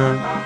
Mm-hmm.